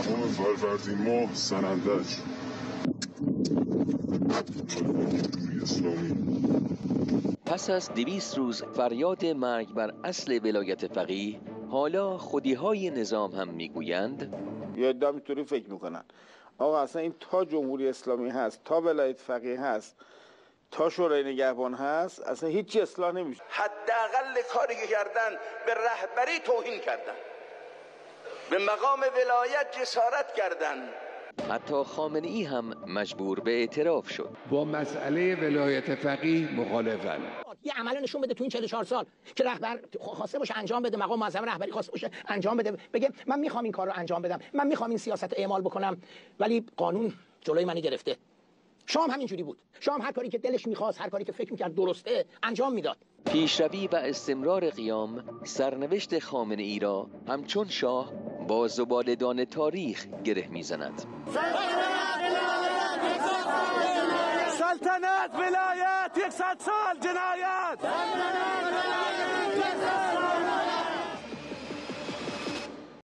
فروردین ماه سنندج پس از دویست روز فریاد مرگ بر اصل ولایت فقیه حالا خودی های نظام هم می‌گویند یا ادعا اینطوری فکر می‌کنن. آقا اصلا این تا جمهوری اسلامی هست تا ولایت فقیه هست تا شورای نگهبان هست اصلا هیچی اصلاح نمیشه. حداقل کاری که کردن به رهبری توهین کردن. به مقام ولایت جسارت کردن. حتی خامنه ای هم مجبور به اعتراف شد. با مسئله ولایت فقیه مخالفن. یه عمل نشون بده تو این 44 سال که رهبر خواسته باشه انجام بده مقام معظم رهبری خواسته باشه انجام بده. بگه من می‌خوام این کار رو انجام بدم من می‌خوام این سیاست اعمال بکنم. ولی قانون جلوی منی گرفته. شام همینجوری بود. شام هر کاری که دلش می‌خواست هر کاری که فکر می‌کرد درسته انجام می‌داد. پیشروی و استمرار قیام سرنوشت خامنه ای را همچون شاه با زبالدان تاریخ گره می‌زند. سلطنت ولایت یک سال جنایت.